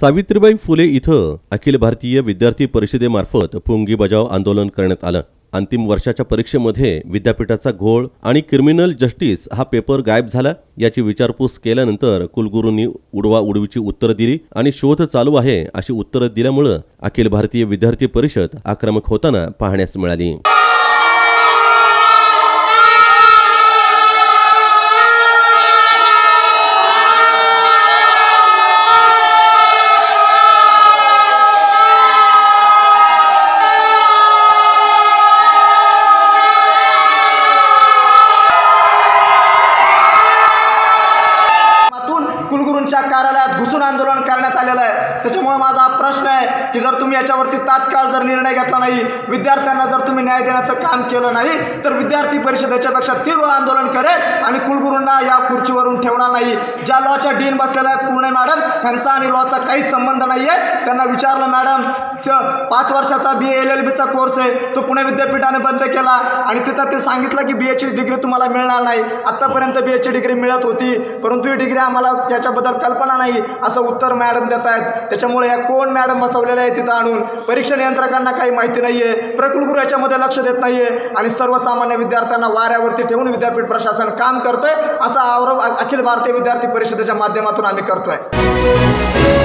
सावित्रीबाई फुले इथं अखिल भारतीय विद्यार्थी परिषदेमार्फत पुंगी बजाव आंदोलन करण्यात आलं. अंतिम वर्षाच्या परीक्षेमध्ये विद्यापीठाचा घोळ आणि क्रिमिनल जस्टिस हा पेपर गायब झाला. याची विचारपूस केल्यानंतर कुलगुरूंनी उडवा उडवीची उत्तरं दिली आणि शोध चालू आहे अशी उत्तरं दिल्यामुळं अखिल भारतीय विद्यार्थी परिषद आक्रमक होताना पाहण्यास मिळाली. तुमच्या कार्यालयात घुसून आंदोलन करण्यात आलेलं आहे. त्याच्यामुळे माझा हा प्रश्न आहे की जर तुम्ही याच्यावरती तात्काळ जर निर्णय घेतला नाही विद्यार्थ्यांना जर तुम्ही न्याय देण्याचं काम केलं नाही तर विद्यार्थी परिषद याच्यापेक्षा तीव्र आंदोलन करेल आणि कुलगुरूंना या खुर्चीवरून ठेवणार नाही. ज्या लॉच्या डीन बसलेल्या आहेत कुर्णे मॅडम यांचा आणि लॉचा काहीच संबंध नाही आहे त्यांना विचारलं मॅडम पाच वर्षाचा बी एल एल बीचा कोर्स आहे. तो पुणे विद्यापीठाने बंद केला आणि तिथं ते सांगितलं की बी एची डिग्री तुम्हाला मिळणार नाही. आत्तापर्यंत बी एची डिग्री मिळत होती परंतु ही डिग्री आम्हाला त्याच्याबद्दल कल्पना नाही असं उत्तर मॅडम देत आहेत. त्याच्यामुळे या कोण मॅडम बसवलेल्या आहे तिथं आणून? परीक्षा नियंत्रकांना काही माहिती नाही आहे प्रकुलगुरू याच्यामध्ये लक्ष देत नाही आहे आणि सर्वसामान्य विद्यार्थ्यांना वाऱ्यावरती ठेवून विद्यापीठ प्रशासन काम करतंय असा आरोप अखिल भारतीय विद्यार्थी परिषदेच्या माध्यमातून आम्ही करतोय.